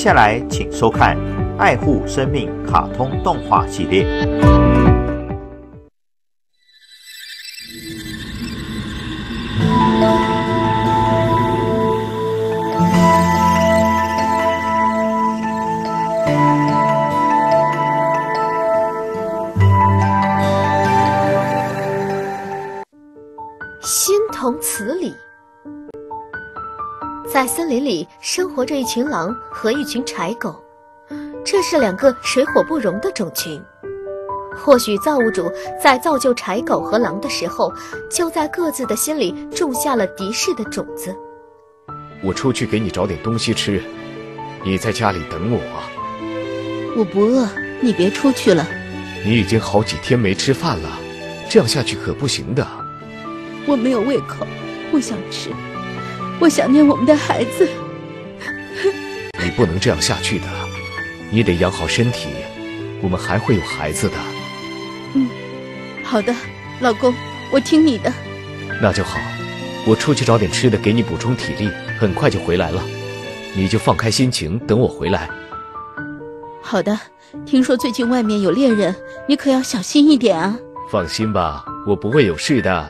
接下来请收看《爱护生命》卡通动画系列。活着一群狼和一群柴狗，这是两个水火不容的种群。或许造物主在造就柴狗和狼的时候，就在各自的心里种下了敌视的种子。我出去给你找点东西吃，你在家里等我。我不饿，你别出去了。你已经好几天没吃饭了，这样下去可不行的。我没有胃口，不想吃，我想念我们的孩子。你不能这样下去的，你得养好身体，我们还会有孩子的。嗯，好的，老公，我听你的。那就好，我出去找点吃的给你补充体力，很快就回来了。你就放开心情等我回来。好的，听说最近外面有猎人，你可要小心一点啊。放心吧，我不会有事的。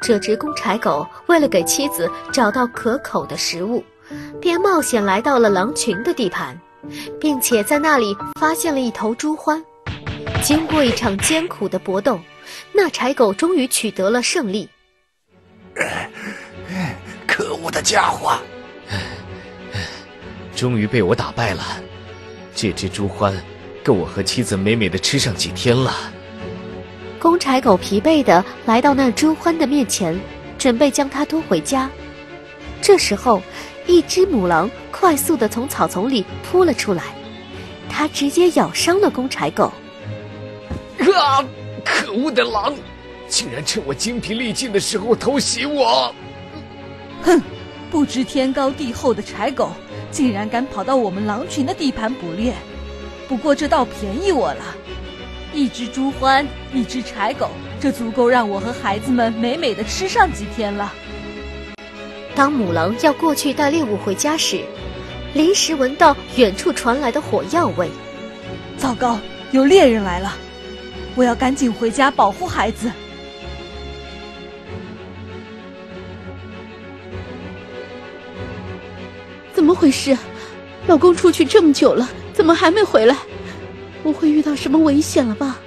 这只公柴狗为了给妻子找到可口的食物，便冒险来到了狼群的地盘，并且在那里发现了一头猪獾。经过一场艰苦的搏斗，那柴狗终于取得了胜利。可恶的家伙！终于被我打败了。这只猪獾够我和妻子美美的吃上几天了。公柴狗疲惫的来到那猪獾的面前，准备将它拖回家。这时候，一只母狼快速地从草丛里扑了出来，它直接咬伤了公柴狗。啊！可恶的狼，竟然趁我精疲力尽的时候偷袭我！哼，不知天高地厚的柴狗，竟然敢跑到我们狼群的地盘捕猎。不过这倒便宜我了。一只猪獾，一只柴狗，这足够让我和孩子们美美的吃上几天了。当母狼要过去带猎物回家时，临时闻到远处传来的火药味。糟糕，有猎人来了！我要赶紧回家保护孩子。怎么回事？老公出去这么久了，怎么还没回来？不会遇到什么危险了吧？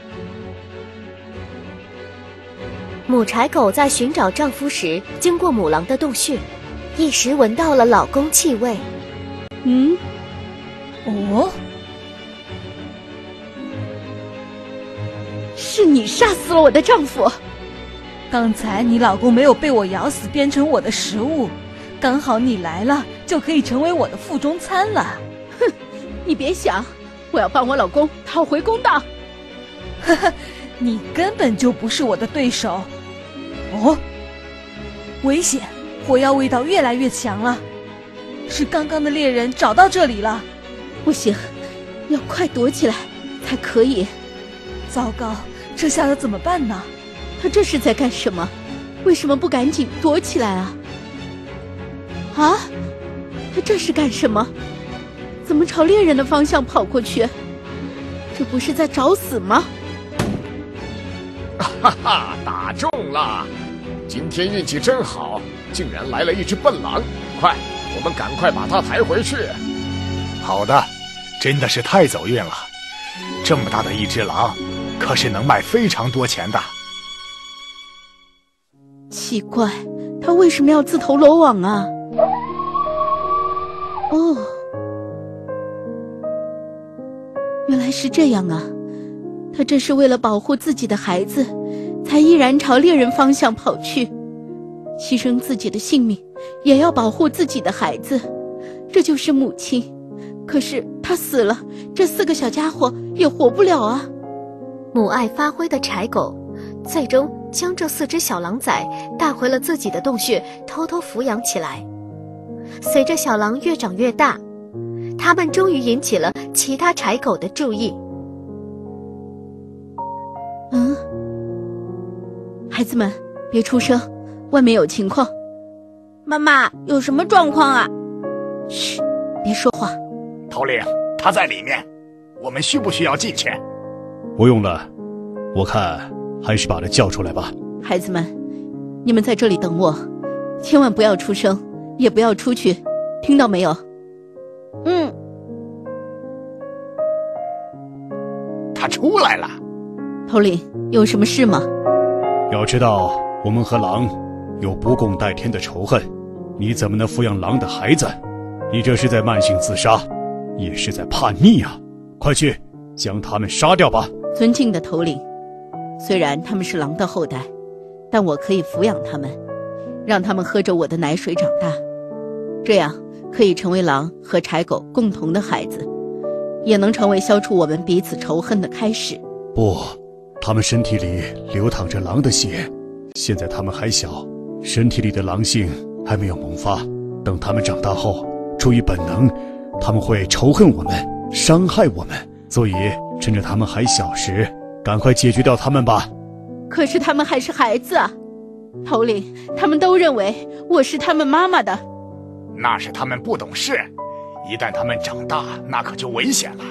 母柴狗在寻找丈夫时，经过母狼的洞穴，一时闻到了老公气味。嗯，哦，是你杀死了我的丈夫。刚才你老公没有被我咬死，变成我的食物，刚好你来了，就可以成为我的腹中餐了。哼，你别想。我要帮我老公讨回公道。呵呵，你根本就不是我的对手。哦，危险！火药味道越来越强了，是刚刚的猎人找到这里了。不行，要快躲起来才可以。糟糕，这下要怎么办呢？他这是在干什么？为什么不赶紧躲起来啊？啊，他这是干什么？怎么朝猎人的方向跑过去？这不是在找死吗？哈哈，打中了！今天运气真好，竟然来了一只笨狼！快，我们赶快把它抬回去。好的，真的是太走运了。这么大的一只狼，可是能卖非常多钱的。奇怪，他为什么要自投罗网啊？哦。原来是这样啊！他这是为了保护自己的孩子，才依然朝猎人方向跑去，牺牲自己的性命，也要保护自己的孩子。这就是母亲。可是他死了，这四个小家伙也活不了啊！母爱发挥的柴狗，最终将这四只小狼崽带回了自己的洞穴，偷偷抚养起来。随着小狼越长越大。他们终于引起了其他柴狗的注意。子们，别出声，外面有情况。妈妈，有什么状况啊？嘘，别说话。头领，他在里面，我们需不需要进去？不用了，我看还是把他叫出来吧。孩子们，你们在这里等我，千万不要出声，也不要出去，听到没有？嗯。他出来了。头领，有什么事吗？要知道，我们和狼有不共戴天的仇恨，你怎么能抚养狼的孩子？你这是在慢性自杀，也是在叛逆啊！快去将他们杀掉吧！尊敬的头领，虽然他们是狼的后代，但我可以抚养他们，让他们喝着我的奶水长大，这样可以成为狼和柴狗共同的孩子，也能成为消除我们彼此仇恨的开始。不。他们身体里流淌着狼的血，现在他们还小，身体里的狼性还没有萌发。等他们长大后，出于本能，他们会仇恨我们，伤害我们。所以，趁着他们还小时，赶快解决掉他们吧。可是他们还是孩子啊，头领，他们都认为我是他们妈妈的。那是他们不懂事，一旦他们长大，那可就危险了。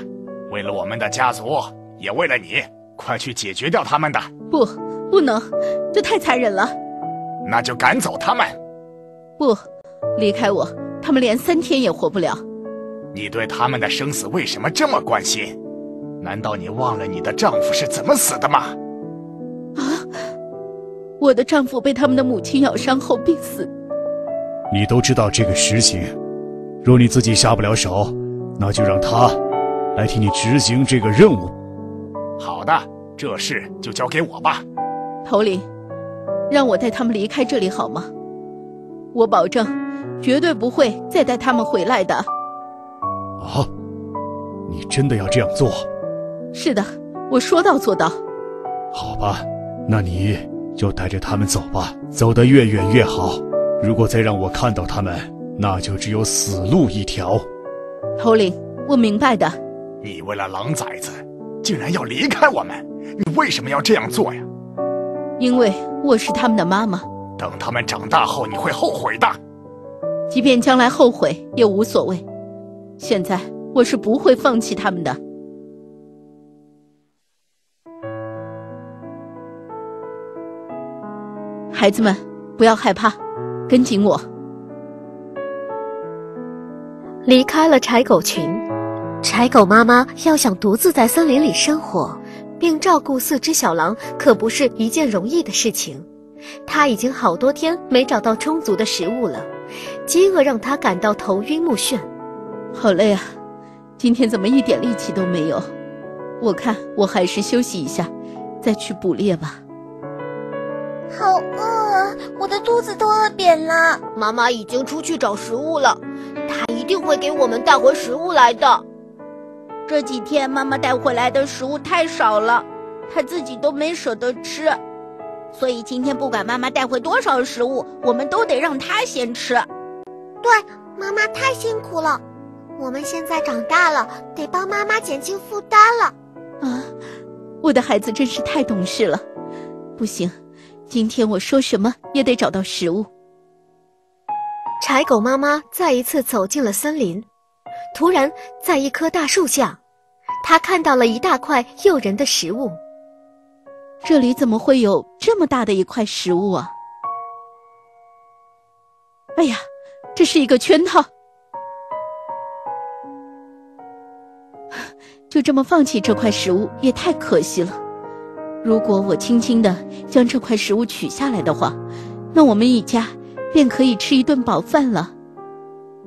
为了我们的家族，也为了你。快去解决掉他们的！不，不能，这太残忍了。那就赶走他们。不，离开我，他们连三天也活不了。你对他们的生死为什么这么关心？难道你忘了你的丈夫是怎么死的吗？啊！我的丈夫被他们的母亲咬伤后病死。你都知道这个实情，若你自己下不了手，那就让他来替你执行这个任务。好的，这事就交给我吧。头领，让我带他们离开这里好吗？我保证，绝对不会再带他们回来的。啊，你真的要这样做？是的，我说到做到。好吧，那你就带着他们走吧，走得越远越好。如果再让我看到他们，那就只有死路一条。头领，我明白的。你为了狼崽子。竟然要离开我们，你为什么要这样做呀？因为我是他们的妈妈。等他们长大后，你会后悔的。即便将来后悔也无所谓，现在我是不会放弃他们的。孩子们，不要害怕，跟紧我。离开了柴狗群。柴狗妈妈要想独自在森林里生活，并照顾四只小狼，可不是一件容易的事情。它已经好多天没找到充足的食物了，饥饿让它感到头晕目眩。好累啊，今天怎么一点力气都没有？我看我还是休息一下，再去捕猎吧。好饿啊，我的肚子都饿扁了。妈妈已经出去找食物了，她一定会给我们带回食物来的。这几天妈妈带回来的食物太少了，她自己都没舍得吃，所以今天不管妈妈带回多少食物，我们都得让她先吃。对，妈妈太辛苦了，我们现在长大了，得帮妈妈减轻负担了。啊，我的孩子真是太懂事了。不行，今天我说什么也得找到食物。柴狗妈妈再一次走进了森林。突然，在一棵大树下，他看到了一大块诱人的食物。这里怎么会有这么大的一块食物啊？哎呀，这是一个圈套！就这么放弃这块食物也太可惜了。如果我轻轻的将这块食物取下来的话，那我们一家便可以吃一顿饱饭了。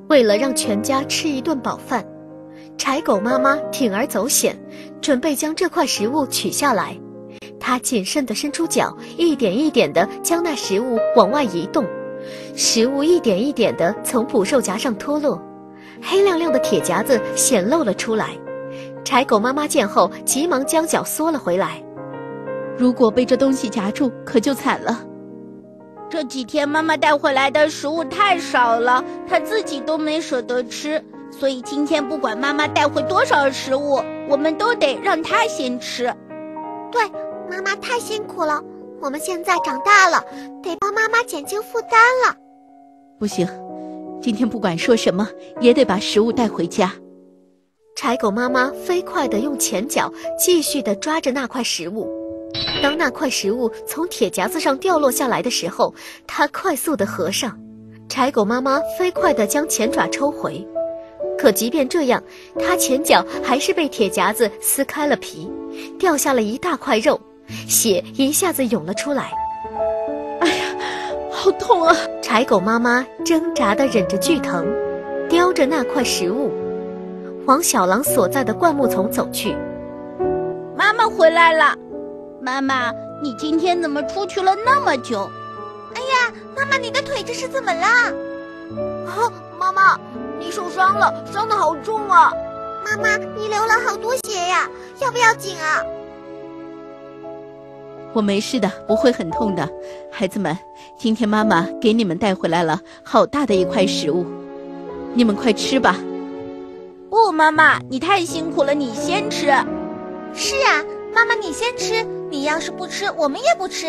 为了让全家吃一顿饱饭，柴狗妈妈铤而走险，准备将这块食物取下来。她谨慎地伸出脚，一点一点地将那食物往外移动，食物一点一点地从捕兽夹上脱落，黑亮亮的铁夹子显露了出来。柴狗妈妈见后，急忙将脚缩了回来。如果被这东西夹住，可就惨了。这几天妈妈带回来的食物太少了，她自己都没舍得吃，所以今天不管妈妈带回多少食物，我们都得让她先吃。对，妈妈太辛苦了，我们现在长大了，得帮妈妈减轻负担了。不行，今天不管说什么，也得把食物带回家。柴狗妈妈飞快地用前脚继续地抓着那块食物。当那块食物从铁夹子上掉落下来的时候，它快速的合上。柴狗妈妈飞快地将前爪抽回，可即便这样，它前脚还是被铁夹子撕开了皮，掉下了一大块肉，血一下子涌了出来。哎呀，好痛啊！柴狗妈妈挣扎地忍着剧疼，叼着那块食物，往小狼所在的灌木丛走去。妈妈回来了，妈妈，你今天怎么出去了那么久？哎呀，妈妈，你的腿这是怎么了？啊，妈妈，你受伤了，伤的好重啊！妈妈，你流了好多血呀，要不要紧啊？我没事的，不会很痛的。孩子们，今天妈妈给你们带回来了好大的一块食物，你们快吃吧。不，妈妈，你太辛苦了，你先吃。是啊，妈妈你先吃，你要是不吃，我们也不吃。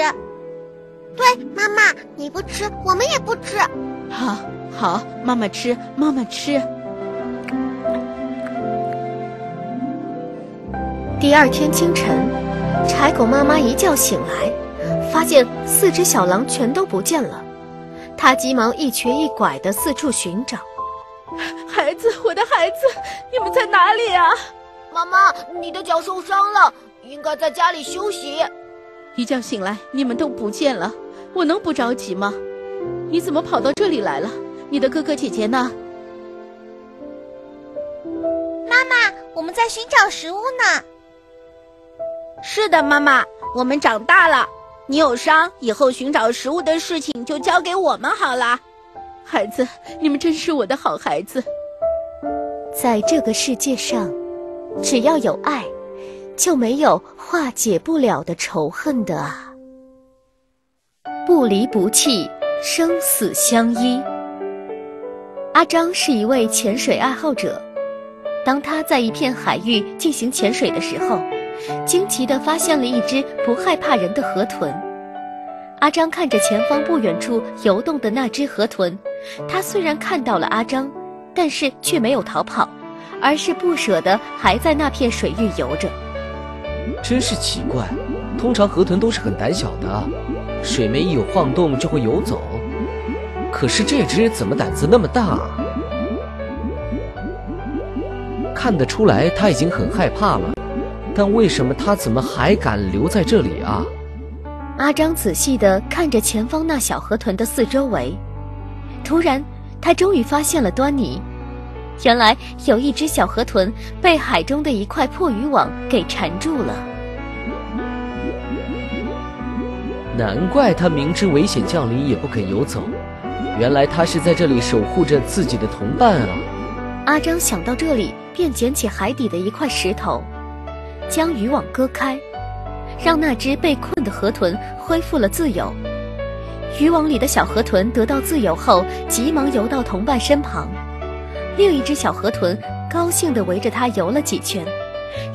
对，妈妈，你不吃，我们也不吃。好，好，妈妈吃，妈妈吃。第二天清晨，柴狗妈妈一觉醒来，发现四只小狼全都不见了。她急忙一瘸一拐地四处寻找。孩子，我的孩子，你们在哪里啊？妈妈，你的脚受伤了，应该在家里休息。一觉醒来，你们都不见了。我能不着急吗？你怎么跑到这里来了？你的哥哥姐姐呢？妈妈，我们在寻找食物呢。是的，妈妈，我们长大了。你有伤，以后寻找食物的事情就交给我们好了。孩子，你们真是我的好孩子。在这个世界上，只要有爱，就没有化解不了的仇恨的啊。不离不弃，生死相依。阿张是一位潜水爱好者。当他在一片海域进行潜水的时候，惊奇地发现了一只不害怕人的河豚。阿张看着前方不远处游动的那只河豚，他虽然看到了阿张，但是却没有逃跑，而是不舍得还在那片水域游着。真是奇怪，通常河豚都是很胆小的。水面一有晃动就会游走，可是这只怎么胆子那么大？看得出来它已经很害怕了，但为什么它怎么还敢留在这里啊？阿张仔细地看着前方那小河豚的四周围，突然他终于发现了端倪，原来有一只小河豚被海中的一块破渔网给缠住了。难怪它明知危险降临也不肯游走，原来它是在这里守护着自己的同伴啊！阿张想到这里，便捡起海底的一块石头，将渔网割开，让那只被困的河豚恢复了自由。渔网里的小河豚得到自由后，急忙游到同伴身旁，另一只小河豚高兴地围着它游了几圈，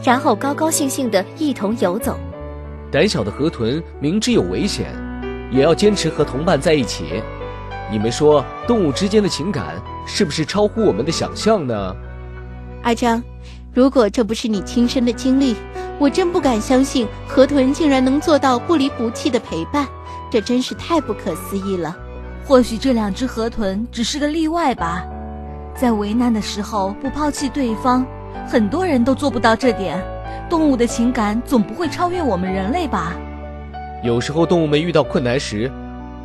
然后高高兴兴地一同游走。胆小的河豚明知有危险，也要坚持和同伴在一起。你们说，动物之间的情感是不是超乎我们的想象呢？阿张，如果这不是你亲身的经历，我真不敢相信河豚竟然能做到不离不弃的陪伴，这真是太不可思议了。或许这两只河豚只是个例外吧，在为难的时候不抛弃对方，很多人都做不到这点。动物的情感总不会超越我们人类吧？有时候动物们遇到困难时，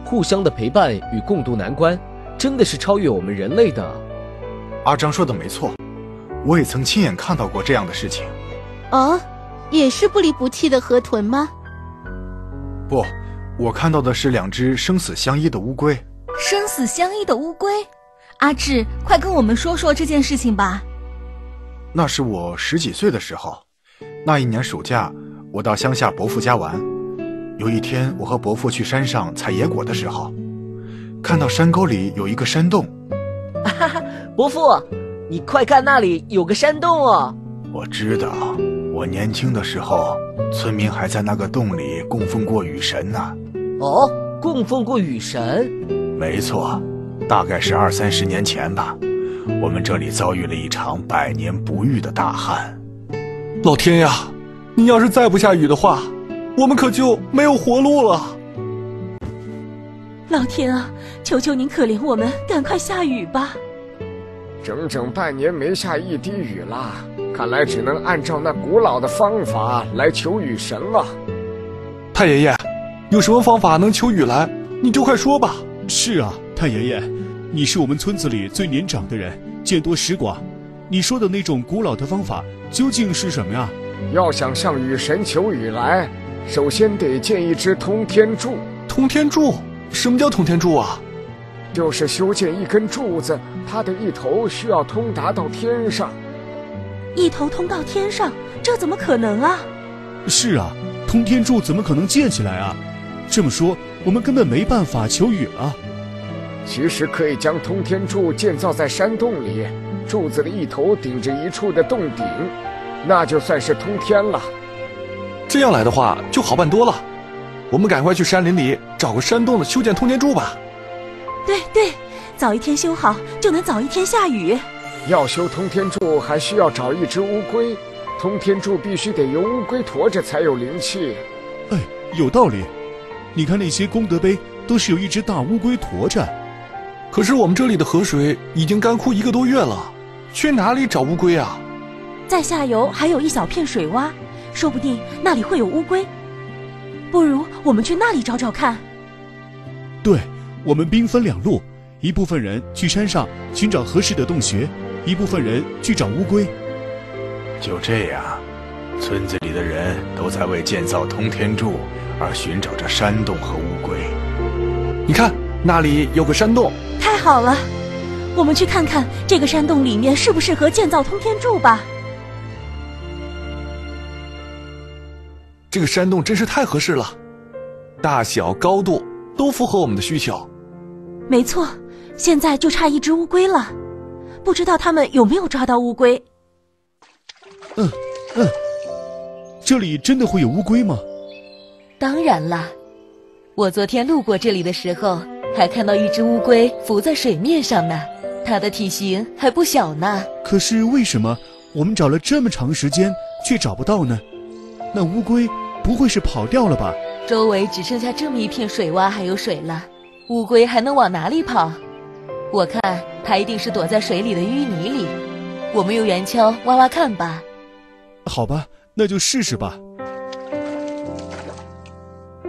互相的陪伴与共度难关，真的是超越我们人类的。阿张说的没错，我也曾亲眼看到过这样的事情。哦，也是不离不弃的河豚吗？不，我看到的是两只生死相依的乌龟。生死相依的乌龟，阿志，快跟我们说说这件事情吧。那是我十几岁的时候。那一年暑假，我到乡下伯父家玩。有一天，我和伯父去山上采野果的时候，看到山沟里有一个山洞。哈哈，伯父，你快看，那里有个山洞哦！我知道，我年轻的时候，村民还在那个洞里供奉过雨神呢。哦，供奉过雨神？没错，大概是二三十年前吧，我们这里遭遇了一场百年不遇的大旱。老天呀，你要是再不下雨的话，我们可就没有活路了。老天啊，求求您可怜我们，赶快下雨吧！整整半年没下一滴雨了，看来只能按照那古老的方法来求雨神了。太爷爷，有什么方法能求雨来？你就快说吧。是啊，太爷爷，你是我们村子里最年长的人，见多识广。你说的那种古老的方法究竟是什么呀？要想向雨神求雨来，首先得建一只通天柱。通天柱？什么叫通天柱啊？就是修建一根柱子，它的一头需要通达到天上。一头通到天上，这怎么可能啊？是啊，通天柱怎么可能建起来啊？这么说，我们根本没办法求雨了。其实可以将通天柱建造在山洞里，柱子的一头顶着一处的洞顶，那就算是通天了。这样来的话就好办多了。我们赶快去山林里找个山洞的修建通天柱吧。对对，早一天修好，就能早一天下雨。要修通天柱，还需要找一只乌龟。通天柱必须得由乌龟驮着才有灵气。哎，有道理。你看那些功德碑，都是由一只大乌龟驮着。可是我们这里的河水已经干枯一个多月了，去哪里找乌龟啊？在下游还有一小片水洼，说不定那里会有乌龟。不如我们去那里找找看。对，我们兵分两路，一部分人去山上寻找合适的洞穴，一部分人去找乌龟。就这样，村子里的人都在为建造通天柱而寻找着山洞和乌龟。你看，那里有个山洞。太好了，我们去看看这个山洞里面适不适合建造通天柱吧。这个山洞真是太合适了，大小、高度都符合我们的需求。没错，现在就差一只乌龟了，不知道他们有没有抓到乌龟。嗯嗯，这里真的会有乌龟吗？当然啦，我昨天路过这里的时候，还看到一只乌龟浮在水面上呢，它的体型还不小呢。可是为什么我们找了这么长时间却找不到呢？那乌龟不会是跑掉了吧？周围只剩下这么一片水洼还有水了，乌龟还能往哪里跑？我看它一定是躲在水里的淤泥里。我们用圆锹挖挖看吧。好吧，那就试试吧。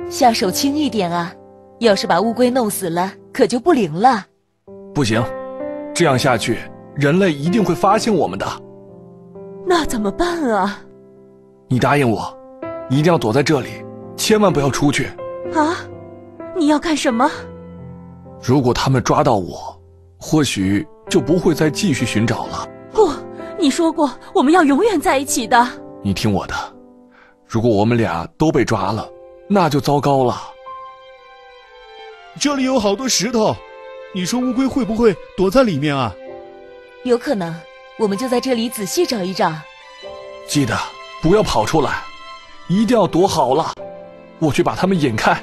下手轻一点啊！要是把乌龟弄死了，可就不灵了。不行，这样下去，人类一定会发现我们的。那怎么办啊？你答应我，一定要躲在这里，千万不要出去。啊！你要干什么？如果他们抓到我，或许就不会再继续寻找了。不，你说过我们要永远在一起的。你听我的，如果我们俩都被抓了，那就糟糕了。这里有好多石头，你说乌龟会不会躲在里面啊？有可能，我们就在这里仔细找一找。记得。不要跑出来，一定要躲好了。我去把他们引开。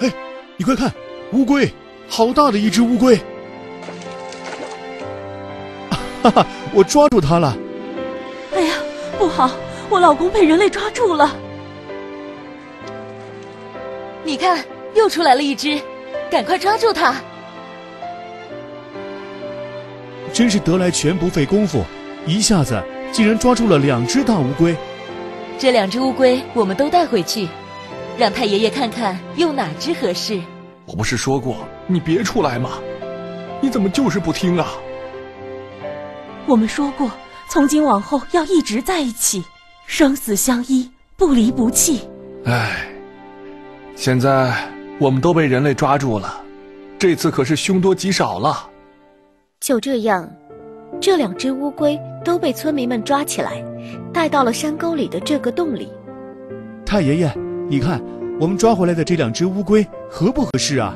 哎，你快看，乌龟，好大的一只乌龟！哈哈，我抓住它了。哎呀，不好，我老公被人类抓住了。你看，又出来了一只，赶快抓住它。真是得来全不费工夫，一下子竟然抓住了两只大乌龟。这两只乌龟我们都带回去，让太爷爷看看用哪只合适。我不是说过你别出来吗？你怎么就是不听啊？我们说过，从今往后要一直在一起，生死相依，不离不弃。唉，现在我们都被人类抓住了，这次可是凶多吉少了。就这样，这两只乌龟都被村民们抓起来，带到了山沟里的这个洞里。太爷爷，你看，我们抓回来的这两只乌龟合不合适啊？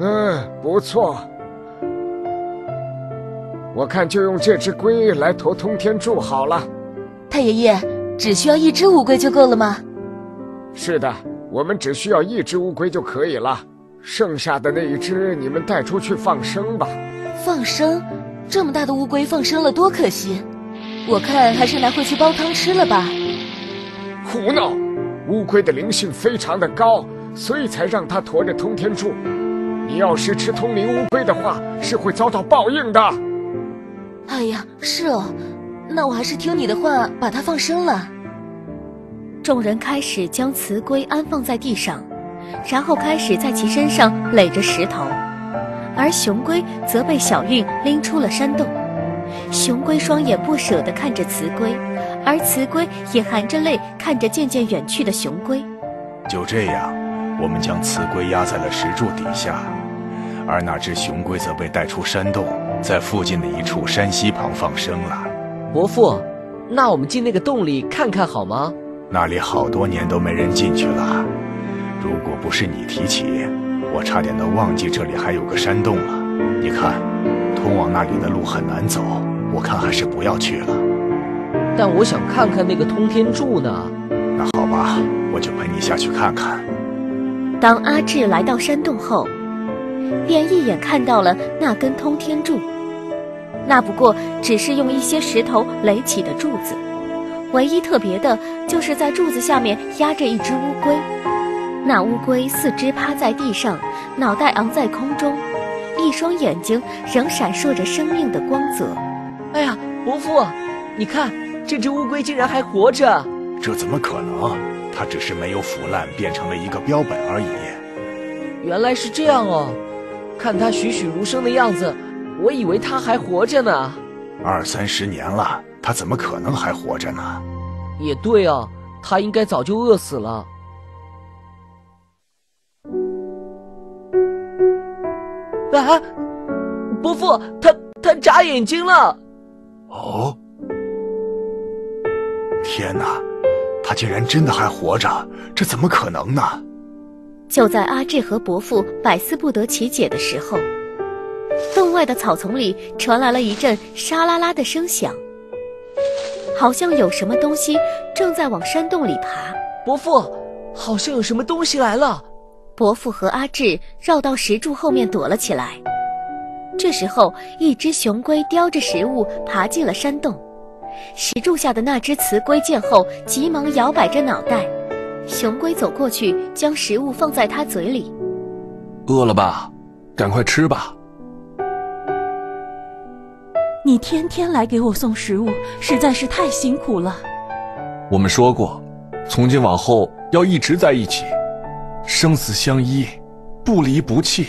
嗯，不错。我看就用这只龟来驮通天柱好了。太爷爷，只需要一只乌龟就够了吗？是的，我们只需要一只乌龟就可以了，剩下的那一只你们带出去放生吧。放生？这么大的乌龟放生了多可惜！我看还是拿回去煲汤吃了吧。胡闹！乌龟的灵性非常的高，所以才让它驮着通天柱。你要是吃通灵乌龟的话，是会遭到报应的。哎呀，是哦，那我还是听你的话，把它放生了。众人开始将雌龟安放在地上，然后开始在其身上垒着石头，而雄龟则被小运拎出了山洞。雄龟双眼不舍地看着雌龟，而雌龟也含着泪看着渐渐远去的雄龟。就这样，我们将雌龟压在了石柱底下，而那只雄龟则被带出山洞，在附近的一处山溪旁放生了。伯父，那我们进那个洞里看看好吗？那里好多年都没人进去了。如果不是你提起，我差点都忘记这里还有个山洞了。你看，通往那里的路很难走，我看还是不要去了。但我想看看那个通天柱呢。那好吧，我就陪你下去看看。当阿志来到山洞后，便一眼看到了那根通天柱。那不过只是用一些石头垒起的柱子。唯一特别的就是在柱子下面压着一只乌龟，那乌龟四肢趴在地上，脑袋昂在空中，一双眼睛仍闪烁着生命的光泽。哎呀，伯父，你看这只乌龟竟然还活着！这怎么可能？它只是没有腐烂，变成了一个标本而已。原来是这样哦，看它栩栩如生的样子，我以为它还活着呢。二三十年了。他怎么可能还活着呢？也对啊，他应该早就饿死了。啊，伯父，他他眨眼睛了。哦，天哪，他竟然真的还活着，这怎么可能呢？就在阿志和伯父百思不得其解的时候，洞外的草丛里传来了一阵沙啦啦的声响。好像有什么东西正在往山洞里爬。伯父，好像有什么东西来了。伯父和阿志绕到石柱后面躲了起来。这时候，一只雄龟叼着食物爬进了山洞。石柱下的那只雌龟见后，急忙摇摆着脑袋。雄龟走过去，将食物放在它嘴里。饿了吧？赶快吃吧。你天天来给我送食物，实在是太辛苦了。我们说过，从今往后要一直在一起，生死相依，不离不弃。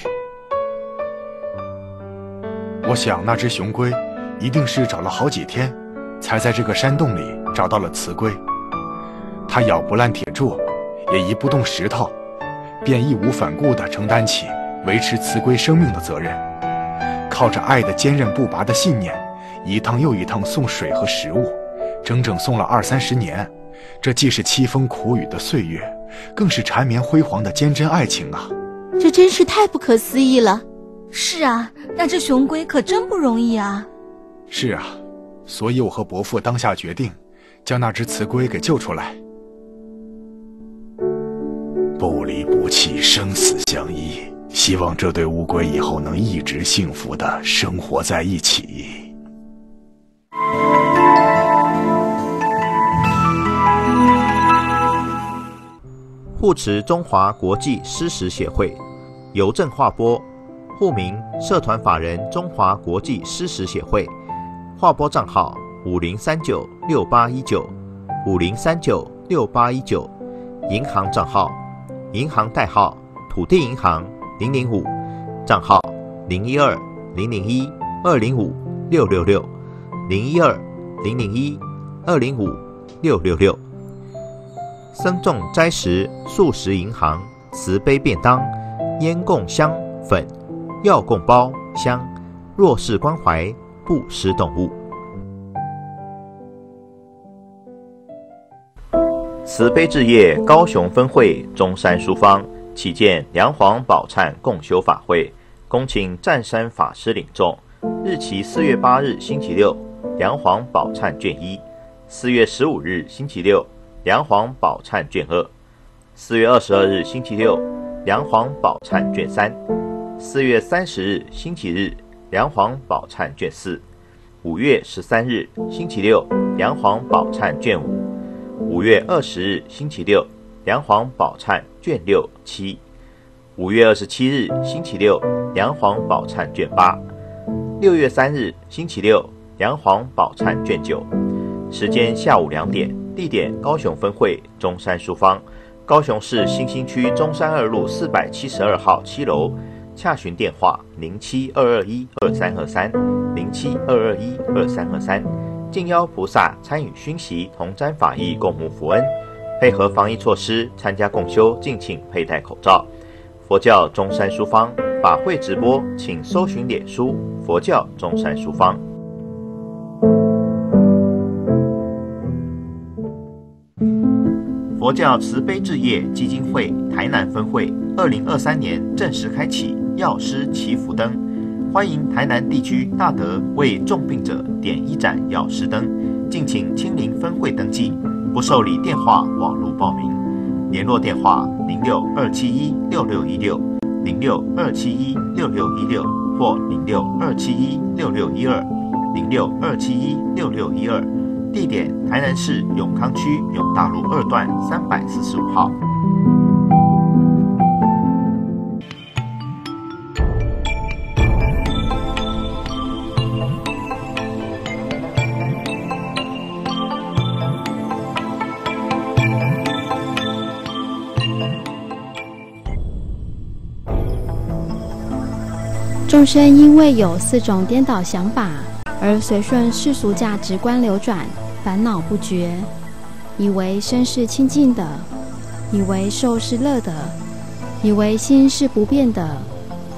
我想那只雄龟一定是找了好几天，才在这个山洞里找到了雌龟。它咬不烂铁柱，也移不动石头，便义无反顾地承担起维持雌龟生命的责任，靠着爱的坚韧不拔的信念。一趟又一趟送水和食物，整整送了二三十年。这既是凄风苦雨的岁月，更是缠绵辉煌的坚贞爱情啊！这真是太不可思议了。是啊，那只雄龟可真不容易啊。是啊，所以我和伯父当下决定，将那只雌龟给救出来。不离不弃，生死相依，希望这对乌龟以后能一直幸福的生活在一起。护持中华国际诗实协会，邮政划拨，户名社团法人中华国际诗实协会，划拨账号五零三九六八一九五零三九六八一九，银行账号银行代号土地银行零零五，账号零一二零零一二零五六六六。零一二零零一二零五六六六。僧众斋食素食银行慈悲便当烟供香粉药供包香弱势关怀不施动物慈悲置业高雄分会中山书坊启建梁皇宝忏共修法会，恭请湛山法师领众。日期四月八日星期六，梁皇宝忏卷一；四月十五日星期六。梁皇宝忏卷二，四月二十二日星期六，梁皇宝忏卷三；四月三十日星期日，梁皇宝忏卷四；五月十三日星期六，梁皇宝忏卷五；五月二十日星期六，梁皇宝忏卷六七；五月二十七日星期六，梁皇宝忏卷八；六月三日星期六，梁皇宝忏卷九。时间下午两点，地点高雄分会中山书坊。高雄市新兴区中山二路四百七十二号七楼，洽询电话零七二二一二三二三零七二二一二三二三。敬邀菩萨参与熏习同沾法义，共沐福恩，配合防疫措施参加共修，敬请佩戴口罩。佛教中山书坊法会直播，请搜寻脸书佛教中山书坊。佛教慈悲置业基金会台南分会，二零二三年正式开启药师祈福灯，欢迎台南地区大德为重病者点一盏药师灯，敬请亲临分会登记，不受理电话、网络报名。联络电话：零六二七一六六一六零六二七一六六一六或零六二七一六六一二零六二七一六六一二。地点：台南市永康区永大路二段三百四十五号。众生因为有四种颠倒想法，而随顺世俗价值观流转。烦恼不绝，以为身是清净的，以为受是乐的，以为心是不变的，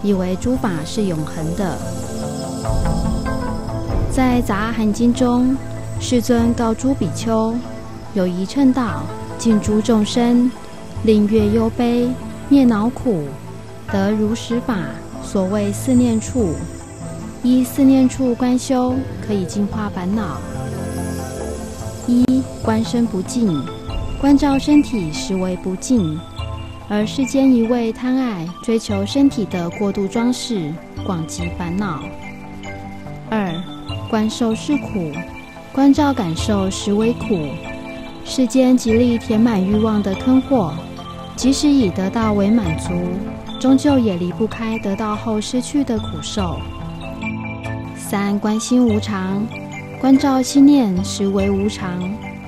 以为诸法是永恒的。在《杂阿含经》中，世尊告诸比丘：有一乘道，尽诸众生，令越忧悲，灭恼苦，得如实法。所谓四念处，依四念处观修，可以净化烦恼。一观身不净，关照身体实为不净，而世间一味贪爱追求身体的过度装饰，广集烦恼。二观受是苦，关照感受实为苦，世间极力填满欲望的吞货，即使以得到为满足，终究也离不开得到后失去的苦受。三观心无常。关照心念实为无常，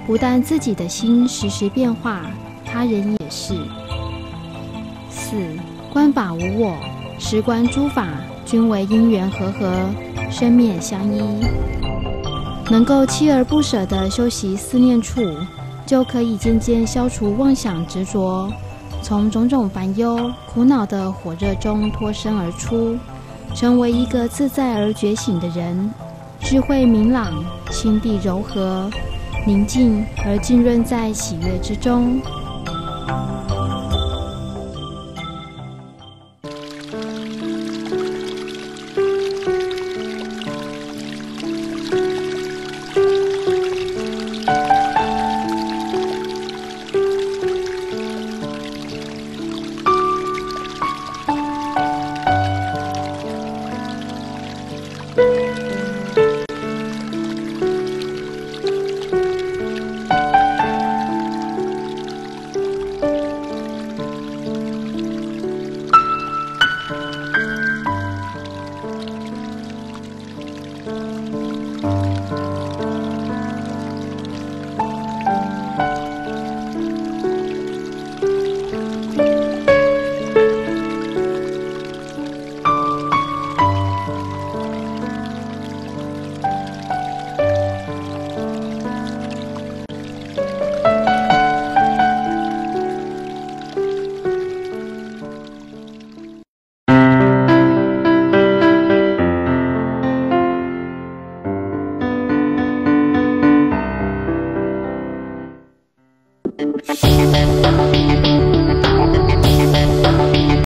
不但自己的心时时变化，他人也是。四观法无我，时观诸法均为因缘和合，生灭相依。能够锲而不舍地修习思念处，就可以渐渐消除妄想执着，从种种烦忧苦恼的火热中脱身而出，成为一个自在而觉醒的人。智慧明朗，心地柔和，宁静而浸润在喜悦之中。